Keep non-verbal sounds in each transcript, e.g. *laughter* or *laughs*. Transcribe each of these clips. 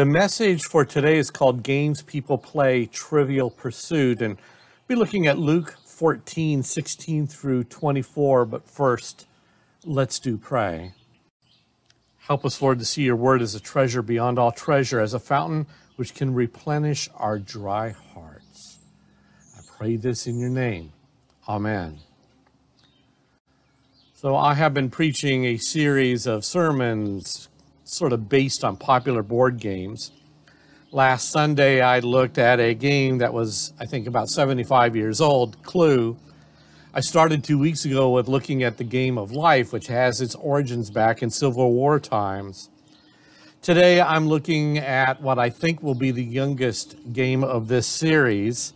The message for today is called Games People Play Trivial Pursuit. And we'll be looking at Luke 14, 16 through 24. But first, let's do pray. Help us, Lord, to see your word as a treasure beyond all treasure, as a fountain which can replenish our dry hearts. I pray this in your name. Amen. So, I have been preaching a series of sermons sort of based on popular board games. Last Sunday, I looked at a game that was, I think, about 75 years old, Clue. I started two weeks ago with looking at the game of life, which has its origins back in Civil War times. Today, I'm looking at what I think will be the youngest game of this series,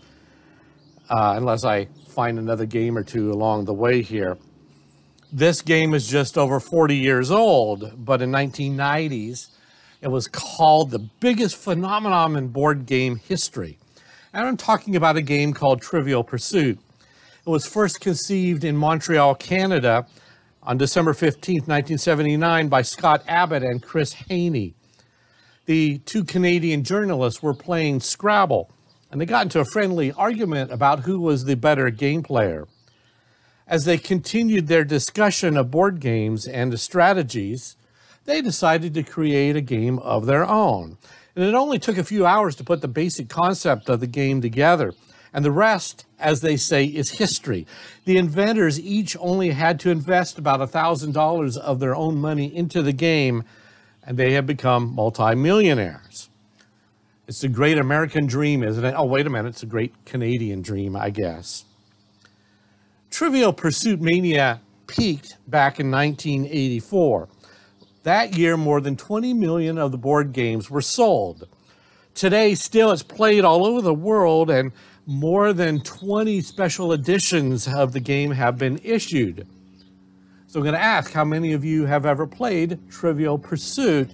uh, unless I find another game or two along the way here this game is just over 40 years old, but in 1990s, it was called the biggest phenomenon in board game history. And I'm talking about a game called Trivial Pursuit. It was first conceived in Montreal, Canada on December 15, 1979 by Scott Abbott and Chris Haney. The two Canadian journalists were playing Scrabble, and they got into a friendly argument about who was the better game player. As they continued their discussion of board games and strategies, they decided to create a game of their own. And it only took a few hours to put the basic concept of the game together. And the rest, as they say, is history. The inventors each only had to invest about $1,000 of their own money into the game, and they have become multimillionaires. It's a great American dream, isn't it? Oh, wait a minute, it's a great Canadian dream, I guess. Trivial Pursuit Mania peaked back in 1984. That year, more than 20 million of the board games were sold. Today, still, it's played all over the world, and more than 20 special editions of the game have been issued. So I'm going to ask how many of you have ever played Trivial Pursuit?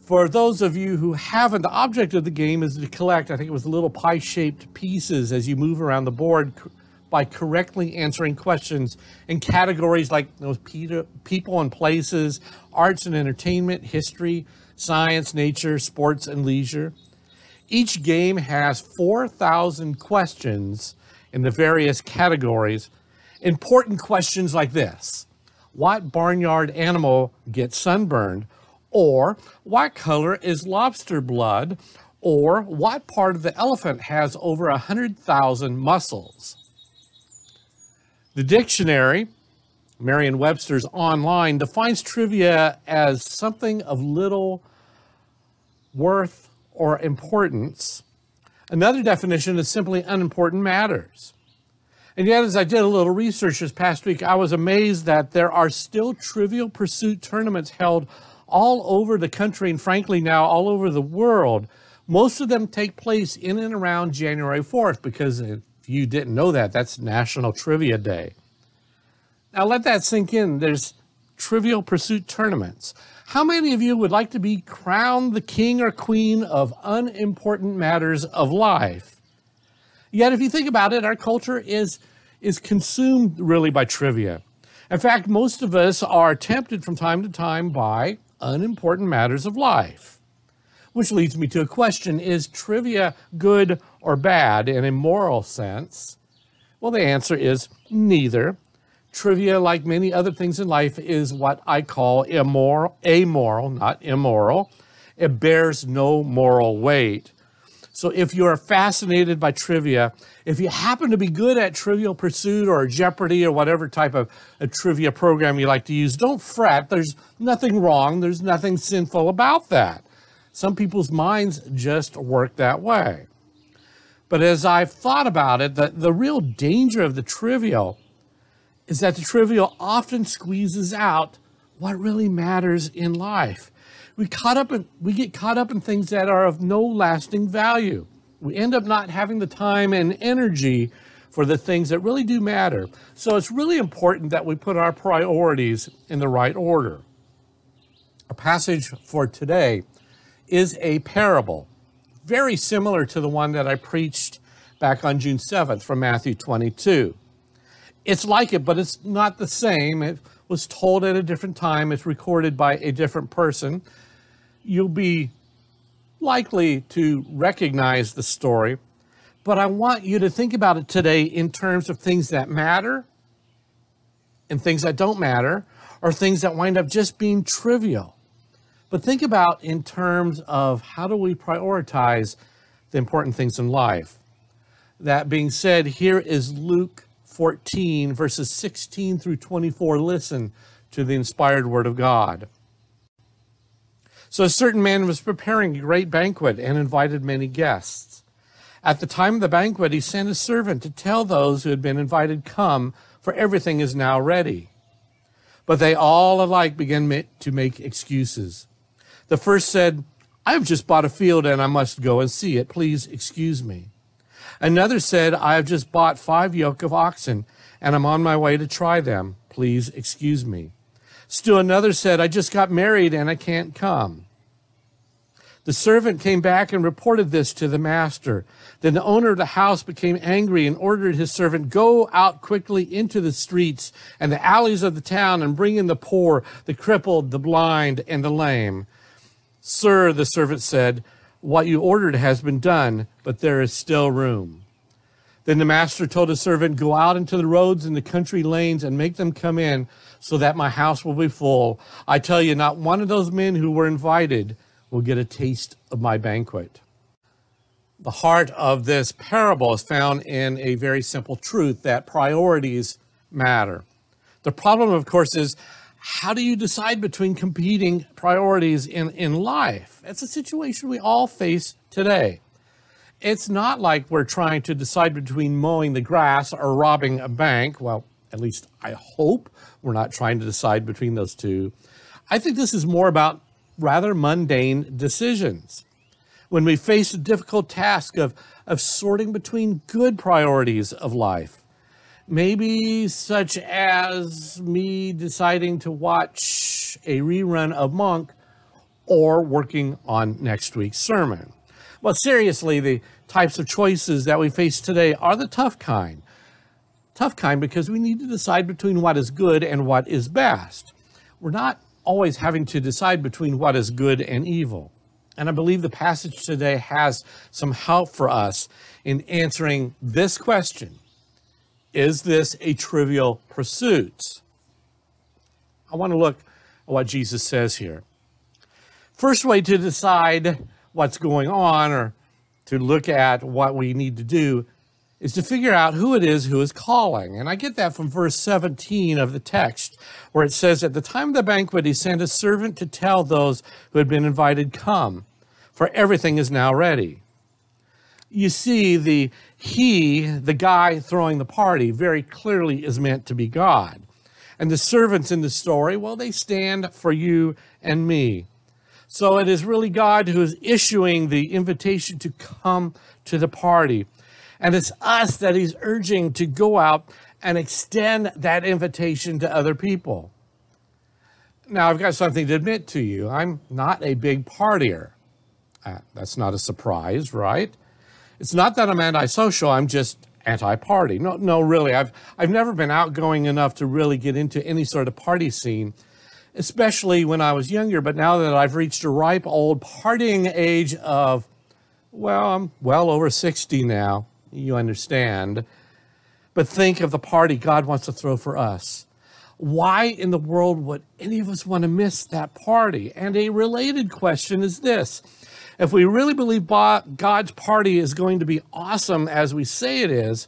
For those of you who haven't, the object of the game is to collect, I think it was little pie shaped pieces as you move around the board, by correctly answering questions in categories like those people and places, arts and entertainment, history, science, nature, sports, and leisure. Each game has 4,000 questions in the various categories. Important questions like this What barnyard animal gets sunburned? Or what color is lobster blood? Or what part of the elephant has over 100,000 muscles? The dictionary, Merriam Webster's online, defines trivia as something of little worth or importance. Another definition is simply unimportant matters. And yet, as I did a little research this past week, I was amazed that there are still trivial pursuit tournaments held all over the country and, frankly, now all over the world. Most of them take place in and around January 4th because you didn't know that, that's National Trivia Day. Now let that sink in. There's Trivial Pursuit tournaments. How many of you would like to be crowned the king or queen of unimportant matters of life? Yet, if you think about it, our culture is, is consumed really by trivia. In fact, most of us are tempted from time to time by unimportant matters of life. Which leads me to a question Is trivia good or bad in a moral sense? Well, the answer is neither. Trivia, like many other things in life, is what I call immoral, amoral, not immoral. It bears no moral weight. So if you're fascinated by trivia, if you happen to be good at Trivial Pursuit or Jeopardy or whatever type of a trivia program you like to use, don't fret. There's nothing wrong. There's nothing sinful about that. Some people's minds just work that way. But as I've thought about it, the, the real danger of the trivial is that the trivial often squeezes out what really matters in life. We caught up in, we get caught up in things that are of no lasting value. We end up not having the time and energy for the things that really do matter. So it's really important that we put our priorities in the right order. A passage for today is a parable, very similar to the one that I preached back on June 7th from Matthew 22. It's like it, but it's not the same. It was told at a different time, it's recorded by a different person. You'll be likely to recognize the story, but I want you to think about it today in terms of things that matter and things that don't matter, or things that wind up just being trivial. But think about in terms of how do we prioritize the important things in life. That being said, here is Luke 14, verses 16 through 24. Listen to the inspired word of God. So a certain man was preparing a great banquet and invited many guests. At the time of the banquet, he sent a servant to tell those who had been invited, Come, for everything is now ready. But they all alike began to make excuses. The first said, I have just bought a field and I must go and see it. Please excuse me. Another said, I have just bought five yoke of oxen and I'm on my way to try them. Please excuse me. Still another said, I just got married and I can't come. The servant came back and reported this to the master. Then the owner of the house became angry and ordered his servant, Go out quickly into the streets and the alleys of the town and bring in the poor, the crippled, the blind, and the lame. Sir, the servant said, What you ordered has been done, but there is still room. Then the master told his servant, Go out into the roads and the country lanes and make them come in, so that my house will be full. I tell you, not one of those men who were invited will get a taste of my banquet. The heart of this parable is found in a very simple truth that priorities matter. The problem, of course, is how do you decide between competing priorities in, in life? It's a situation we all face today. It's not like we're trying to decide between mowing the grass or robbing a bank. Well, at least I hope we're not trying to decide between those two. I think this is more about rather mundane decisions. When we face the difficult task of, of sorting between good priorities of life, maybe such as me deciding to watch a rerun of Monk or working on next week's sermon. Well, seriously, the types of choices that we face today are the tough kind. Tough kind because we need to decide between what is good and what is best. We're not always having to decide between what is good and evil. And I believe the passage today has some help for us in answering this question Is this a trivial pursuit? I want to look at what Jesus says here. First way to decide what's going on or to look at what we need to do is to figure out who it is who is calling. And I get that from verse 17 of the text, where it says, At the time of the banquet, he sent a servant to tell those who had been invited, Come, for everything is now ready. You see, the he, the guy throwing the party, very clearly is meant to be God. And the servants in the story, well, they stand for you and me. So it is really God who is issuing the invitation to come to the party. And it's us that he's urging to go out and extend that invitation to other people. Now, I've got something to admit to you. I'm not a big partier. Uh, that's not a surprise, right? It's not that I'm antisocial, I'm just anti-party. No, no, really. I've, I've never been outgoing enough to really get into any sort of party scene, especially when I was younger. But now that I've reached a ripe old partying age of, well, I'm well over 60 now, you understand. But think of the party God wants to throw for us. Why in the world would any of us want to miss that party? And a related question is this if we really believe God's party is going to be awesome as we say it is,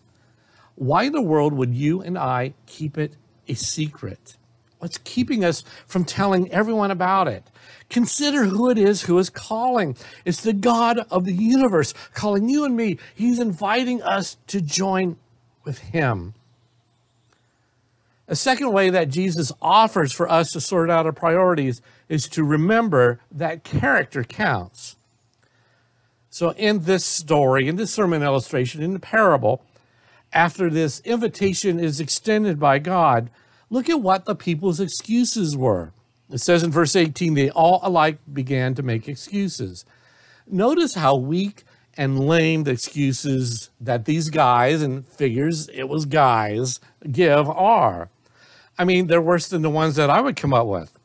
why in the world would you and I keep it a secret? What's keeping us from telling everyone about it? Consider who it is who is calling. It's the God of the universe calling you and me. He's inviting us to join with Him. A second way that Jesus offers for us to sort out our priorities is to remember that character counts. So, in this story, in this sermon illustration, in the parable, after this invitation is extended by God, Look at what the people's excuses were. It says in verse 18, they all alike began to make excuses. Notice how weak and lame the excuses that these guys, and figures it was guys, give are. I mean, they're worse than the ones that I would come up with.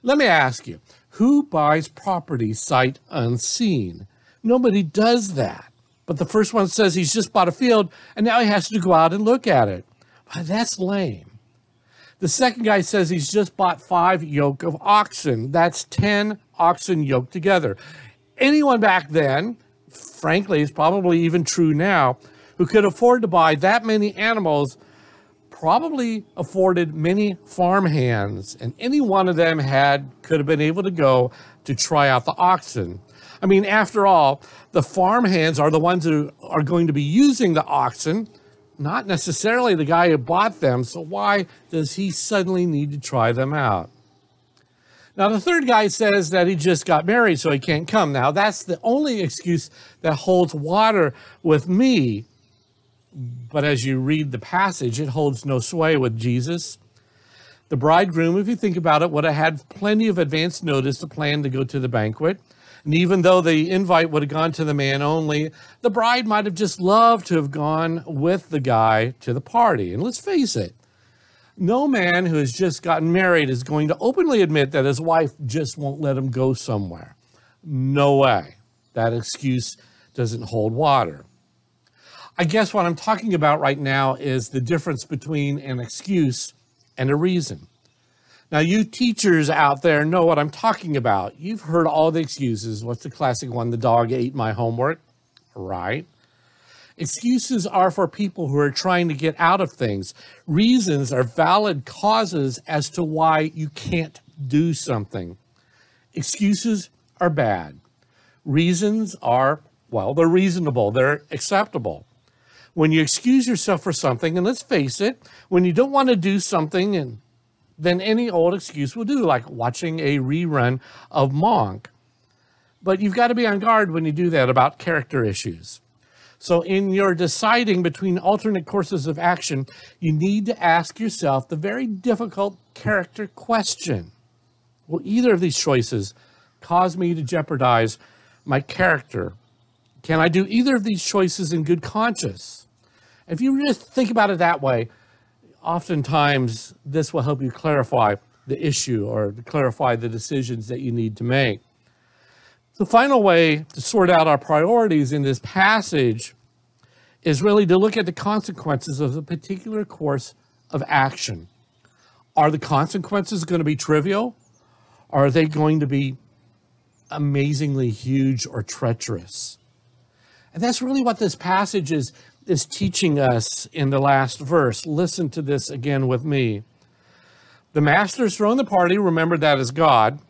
Let me ask you, Who buys property sight unseen? Nobody does that. But the first one says he's just bought a field and now he has to go out and look at it. That's lame. The second guy says he's just bought five yoke of oxen. That's 10 oxen yoked together. Anyone back then, frankly, it's probably even true now, who could afford to buy that many animals probably afforded many farm hands, and any one of them had could have been able to go to try out the oxen. I mean, after all, the farm hands are the ones who are going to be using the oxen, not necessarily the guy who bought them. So why does he suddenly need to try them out? Now, the third guy says that he just got married, so he can't come. Now, that's the only excuse that holds water with me. But as you read the passage, it holds no sway with Jesus. The bridegroom, if you think about it, would have had plenty of advance notice to plan to go to the banquet. And even though the invite would have gone to the man only, the bride might have just loved to have gone with the guy to the party. And let's face it, no man who has just gotten married is going to openly admit that his wife just won't let him go somewhere. No way. That excuse doesn't hold water. I guess what I'm talking about right now is the difference between an excuse and a reason. Now, you teachers out there know what I'm talking about. You've heard all the excuses. What's the classic one? The dog ate my homework, right? Excuses are for people who are trying to get out of things. Reasons are valid causes as to why you can't do something. Excuses are bad. Reasons are, well, they're reasonable, they're acceptable. When you excuse yourself for something, and let's face it, when you don't want to do something and then any old excuse will do, like watching a rerun of Monk. But you've got to be on guard when you do that about character issues. So, in your deciding between alternate courses of action, you need to ask yourself the very difficult character question Will either of these choices cause me to jeopardize my character? Can I do either of these choices in good conscience? If you just think about it that way, oftentimes this will help you clarify the issue or clarify the decisions that you need to make. The final way to sort out our priorities in this passage is really to look at the consequences of a particular course of action. Are the consequences going to be trivial? Or are they going to be amazingly huge or treacherous? And that's really what this passage is, is teaching us in the last verse. Listen to this again with me. The master's thrown the party, remember that is God,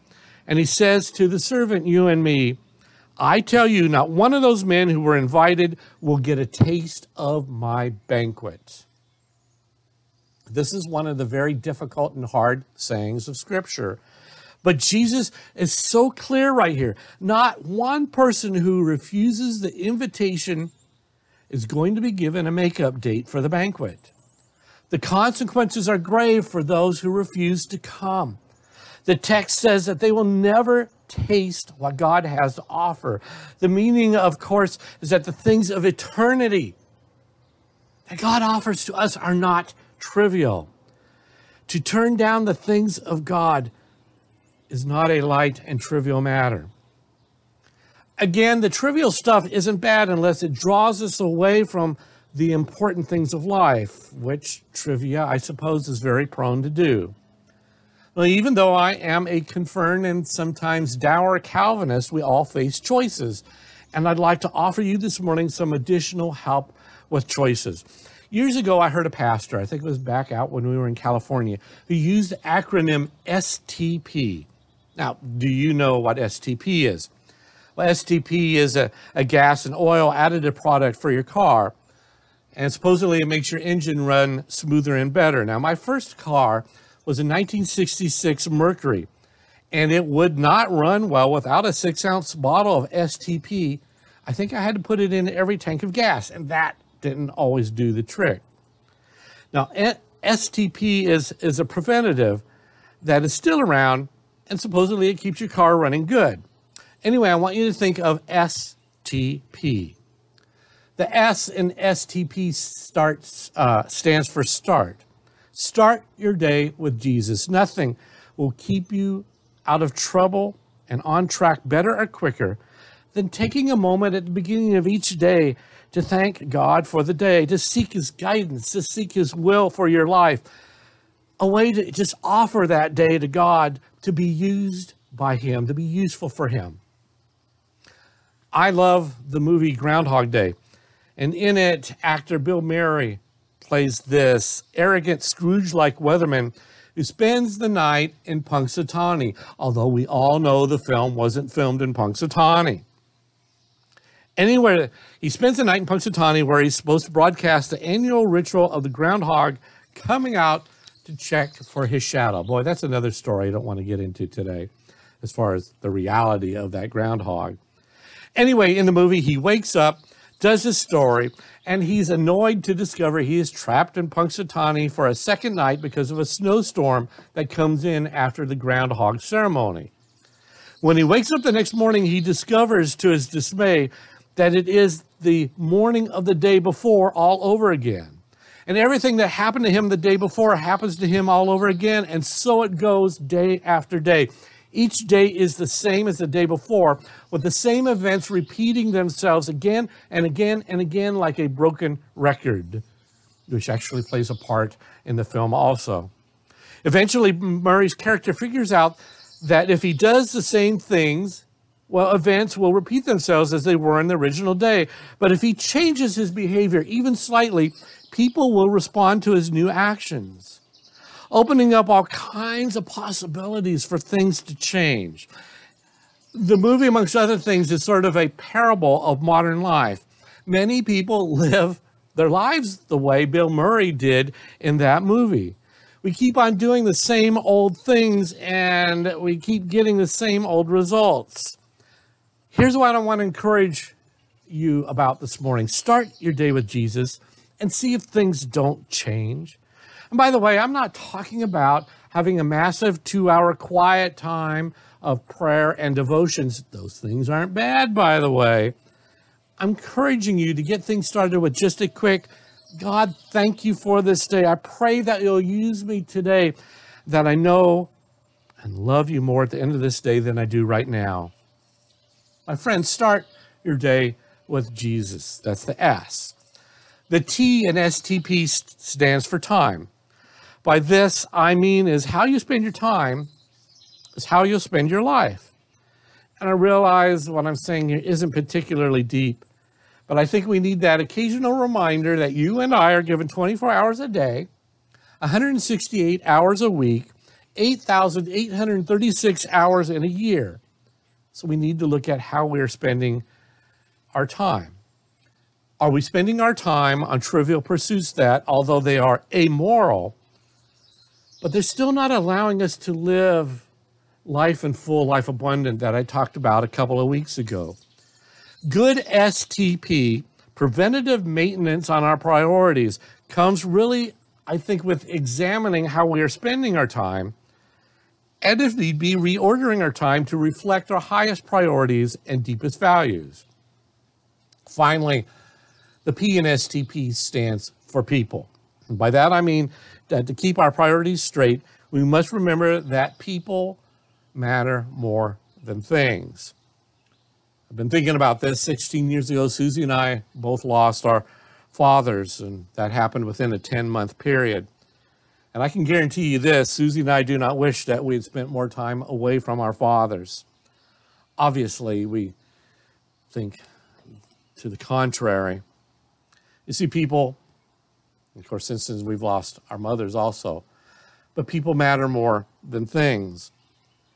and he says to the servant, you and me, I tell you, not one of those men who were invited will get a taste of my banquet. This is one of the very difficult and hard sayings of Scripture. But Jesus is so clear right here. Not one person who refuses the invitation is going to be given a makeup date for the banquet. The consequences are grave for those who refuse to come. The text says that they will never taste what God has to offer. The meaning, of course, is that the things of eternity that God offers to us are not trivial. To turn down the things of God is not a light and trivial matter. Again, the trivial stuff isn't bad unless it draws us away from the important things of life, which trivia, I suppose, is very prone to do. Well, even though I am a confirmed and sometimes dour Calvinist, we all face choices. And I'd like to offer you this morning some additional help with choices. Years ago, I heard a pastor, I think it was back out when we were in California, who used the acronym STP. Now, do you know what STP is? Well, STP is a, a gas and oil additive product for your car. And supposedly it makes your engine run smoother and better. Now, my first car was a 1966 Mercury, and it would not run well without a six ounce bottle of STP. I think I had to put it in every tank of gas, and that didn't always do the trick. Now, STP is, is a preventative that is still around, and supposedly it keeps your car running good. Anyway, I want you to think of STP. The S in STP starts, uh, stands for start. Start your day with Jesus. Nothing will keep you out of trouble and on track better or quicker than taking a moment at the beginning of each day to thank God for the day, to seek His guidance, to seek His will for your life. A way to just offer that day to God to be used by Him, to be useful for Him. I love the movie Groundhog Day, and in it, actor Bill Murray plays this arrogant Scrooge like weatherman who spends the night in Punxsutawney, although we all know the film wasn't filmed in Punxsutawney anywhere. He spends the night in Punxsutawney where he's supposed to broadcast the annual ritual of the groundhog coming out to check for his shadow. Boy, that's another story I don't want to get into today as far as the reality of that groundhog. Anyway, in the movie, he wakes up, does his story, and he's annoyed to discover he is trapped in Punxsutawney for a second night because of a snowstorm that comes in after the groundhog ceremony. When he wakes up the next morning, he discovers to his dismay that it is the morning of the day before all over again. And everything that happened to him the day before happens to him all over again. And so it goes day after day. Each day is the same as the day before, with the same events repeating themselves again and again and again like a broken record, which actually plays a part in the film also. Eventually, Murray's character figures out that if he does the same things well, events will repeat themselves as they were in the original day. But if he changes his behavior even slightly, people will respond to his new actions, opening up all kinds of possibilities for things to change. The movie, amongst other things, is sort of a parable of modern life. Many people *laughs* live their lives the way Bill Murray did in that movie. We keep on doing the same old things and we keep getting the same old results. Here's what I want to encourage you about this morning start your day with Jesus and see if things don't change. By the way, I'm not talking about having a massive two hour quiet time of prayer and devotions. Those things aren't bad, by the way. I'm encouraging you to get things started with just a quick God, thank you for this day. I pray that you'll use me today, that I know and love you more at the end of this day than I do right now. My friends, start your day with Jesus. That's the S. The T in STP stands for time. By this, I mean is how you spend your time is how you'll spend your life. And I realize what I'm saying here isn't particularly deep, but I think we need that occasional reminder that you and I are given 24 hours a day, 168 hours a week, 8,836 hours in a year. So we need to look at how we're spending our time. Are we spending our time on trivial pursuits that, although they are amoral, but they're still not allowing us to live life in full, life abundant that I talked about a couple of weeks ago? Good STP, preventative maintenance on our priorities, comes really, I think, with examining how we are spending our time and if need be, reordering our time to reflect our highest priorities and deepest values. Finally, the P in STP stands for people. And by that I mean that to keep our priorities straight, we must remember that people matter more than things. I've been thinking about this 16 years ago. Susie and I both lost our fathers, and that happened within a 10 month period. And I can guarantee you this Susie and I do not wish that we had spent more time away from our fathers. Obviously, we think to the contrary. You see, people, of course, since then we've lost our mothers also, but people matter more than things.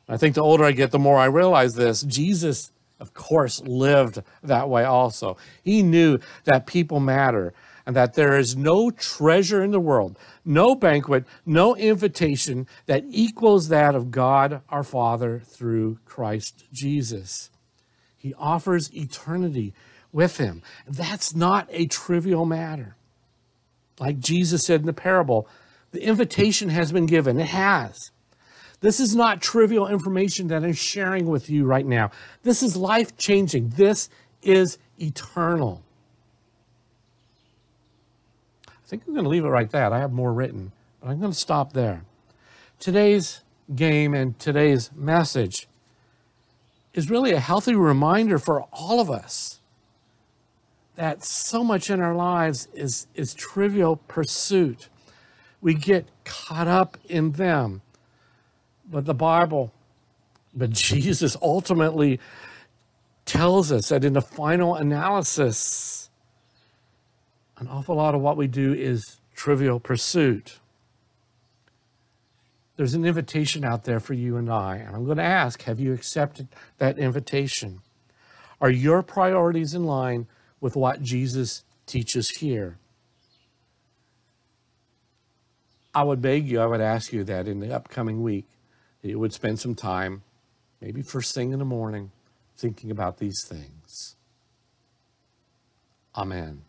I think the older I get, the more I realize this. Jesus, of course, lived that way also. He knew that people matter and that there is no treasure in the world, no banquet, no invitation that equals that of God our Father through Christ Jesus. He offers eternity with him. That's not a trivial matter. Like Jesus said in the parable, the invitation has been given. It has. This is not trivial information that I'm sharing with you right now. This is life changing. This is eternal I think I'm going to leave it right there. I have more written, but I'm going to stop there. Today's game and today's message is really a healthy reminder for all of us that so much in our lives is, is trivial pursuit. We get caught up in them. But the Bible, but Jesus ultimately tells us that in the final analysis, an awful lot of what we do is trivial pursuit. There's an invitation out there for you and I, and I'm going to ask have you accepted that invitation? Are your priorities in line with what Jesus teaches here? I would beg you, I would ask you that in the upcoming week, that you would spend some time, maybe first thing in the morning, thinking about these things. Amen.